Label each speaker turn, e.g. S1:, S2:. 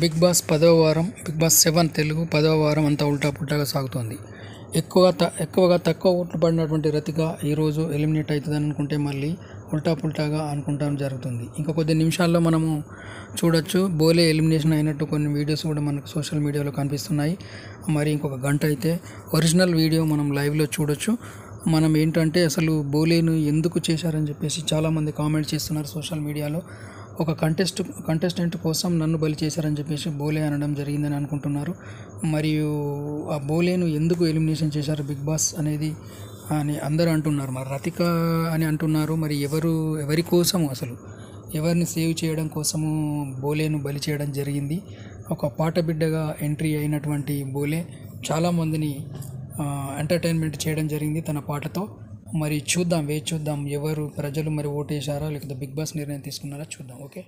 S1: Big boss పదవ వారం big boss seven Telugu పదవ వారం అంతా ఉల్టా పుల్టాగా సాగుతోంది. ఎక్కువగా త ఎక్కువగా తక్కువ ఓట్లు పడినటువంటి రతిక ఈరోజు ఎలిమినేట్ అవుతుందని అనుకుంటే మళ్ళీ ఉల్టా పుల్టాగా అనుకుంటాం జరుగుతుంది. ఇంకా కొద్ది నిమిషాల్లో మనము చూడొచ్చు. బోలే ఎలిమినేషన్ అయినట్టు కొన్ని వీడియోస్ కూడా మనకు సోషల్ మీడియాలో కనిపిస్తున్నాయి. మరి ఇంకొక గంట అయితే ఒరిజినల్ వీడియో మనం లైవ్లో చూడొచ్చు. మనం ఏంటంటే అసలు బోలేను ఎందుకు చేశారని చెప్పేసి చాలామంది కామెంట్ చేస్తున్నారు సోషల్ మీడియాలో. ఒక కంటెస్ట్ కంటెస్టెంట్ కోసం నన్ను బలి చేశారని చెప్పేసి బోలే అనడం జరిగిందని అనుకుంటున్నారు. మరియు ఆ బోలేను ఎందుకు ఎలిమినేషన్ చేశారు బిగ్ బాస్ అనేది అని అందరూ అంటున్నారు. మరి రతిక అని అంటున్నారు. మరి ఎవరు ఎవరి కోసము అసలు? ఎవరిని సేవ్ చేయడం కోసము బోలేను బలి చేయడం జరిగింది? ఒక పాట బిడ్డగా ఎంట్రీ అయినటువంటి బోలే చాలామందిని ఎంటర్టైన్మెంట్ చేయడం జరిగింది తన పాటతో. మరి చూద్దాం వేచి చూద్దాం ఎవరు ప్రజలు మరి ఓటేశారా లేకపోతే బిగ్ బాస్ నిర్ణయం తీసుకున్నారా చూద్దాం ఓకే?